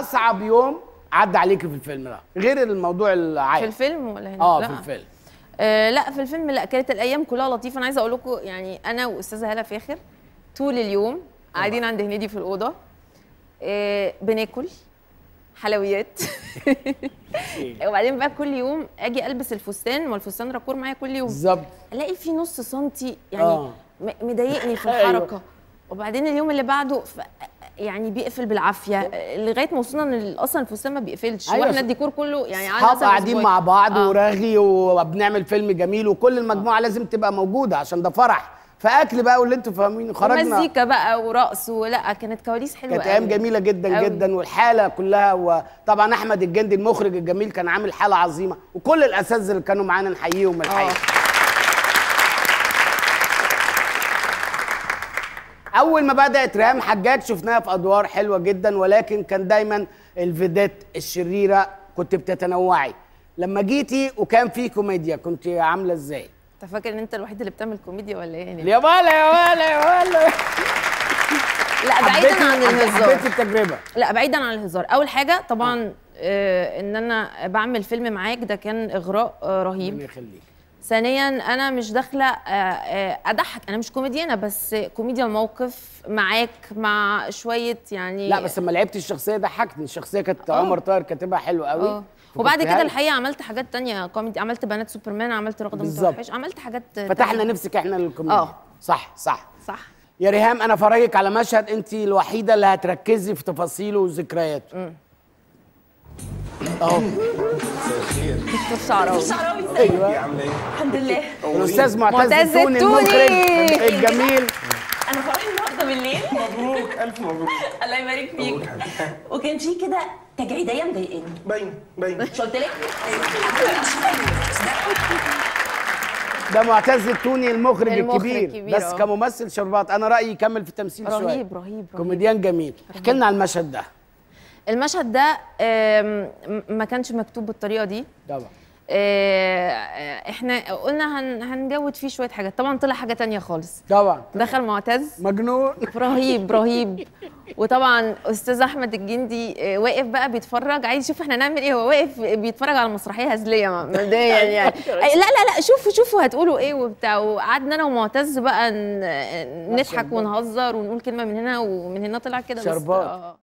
أصعب يوم عدى عليكي في الفيلم ده غير الموضوع في العام الفيلم ولا هنا؟ آه. في الفيلم. آه لا في الفيلم لا. كانت الأيام كلها لطيفة. أنا عايزة أقول لكم يعني أنا وأستاذة هالة فاخر طول اليوم قاعدين عند هنيدي في الأوضة. آه بناكل حلويات. وبعدين بقى كل يوم أجي ألبس الفستان ما الفستان راكور معايا كل يوم. بالظبط. ألاقي في نص سنتي يعني آه. مضايقني في أيوة. الحركة. وبعدين اليوم اللي بعده. يعني بيقفل بالعافية لغاية ما وصلنا إن أصلا الفستان ما بيقفلش أيوة. وإحنا الديكور كله يعني مثلاً قاعدين. مع بعض آه. ورغي وبنعمل فيلم جميل وكل المجموعة لازم تبقى موجودة عشان ده فرح فأكل بقى واللي أنتوا فاهمينه خرجنا ومزيكا بقى ورقص ولا كانت كواليس حلوة كانت أيام. جميلة جدا أوي. جدا والحالة كلها وطبعا أحمد الجندي المخرج الجميل كان عامل حالة عظيمة وكل الأساتذة اللي كانوا معانا نحييهم الحقيقة أول ما بدأت ريهام حجاج شفناها في أدوار حلوة جدا ولكن كان دايما الفيدات الشريرة كنت بتتنوعي. لما جيتي وكان في كوميديا كنت عاملة إزاي؟ أنت فاكر إن أنت الوحيد اللي بتعمل كوميديا ولا إيه؟ يعني يا ولا يا ولا يا ولا لا بعيدا عن الهزار. حبيت التجربة. لا بعيدا عن الهزار. أول حاجة طبعا آه إن أنا بعمل فيلم معاك ده كان إغراء آه رهيب. ربنا يخليك. ثانيا أنا مش داخلة آه، آه، أضحك. أنا مش كوميديانة بس كوميديا الموقف معاك مع شوية يعني لا بس لما لعبت الشخصية ضحكتني. الشخصية كانت. عمر طاهر كاتبها حلو قوي. آه وبعد كده الحقيقة عملت حاجات تانية كوميدي. عملت بنات سوبرمان عملت رغدة. متوحش عملت حاجات فتحنا تانية. نفسك إحنا للكوميديا. آه. صح صح. صح. يا ريهام أنا فرجك على مشهد انت الوحيدة اللي هتركزي في تفاصيله وذكرياته. اهو دكتور شعراوي شعراوي أيوه. عامله إيه؟ الحمد لله. الأستاذ معتز التوني. المخرج الجميل. أنا فرحي النهارده بالليل. مبروك ألف مبروك. الله يبارك فيك. وكان في كده تجعيدية مضايقاني. باين باين. مش قلت لك؟ ده معتز التوني المخرج, المخرج الكبير, الكبير، بس آه. كممثل شربات. أنا رأيي يكمل في التمثيل شوية. رهيب رهيب. رهيب كوميديان جميل. احكي لنا على المشهد ده. المشهد ده ما كانش مكتوب بالطريقة دي. طبعا. آه، آه، إحنا قلنا هن هنجود فيه شوية حاجات. طبعا طلع حاجة تانية خالص. طبعا. دخل معتز. مجنون. رهيب رهيب. وطبعا أستاذ أحمد الجندي آه، واقف بقى بيتفرج. عايز يشوف إحنا نعمل إيه. هو واقف بيتفرج على مسرحيه هزلية مبدئيا يعني. لا لا لا شوفوا شوفوا هتقولوا إيه وبتاع. وقعدنا أنا ومعتز بقى نضحك. ونهزر ونقول كلمة من هنا ومن هنا طلع كده بس.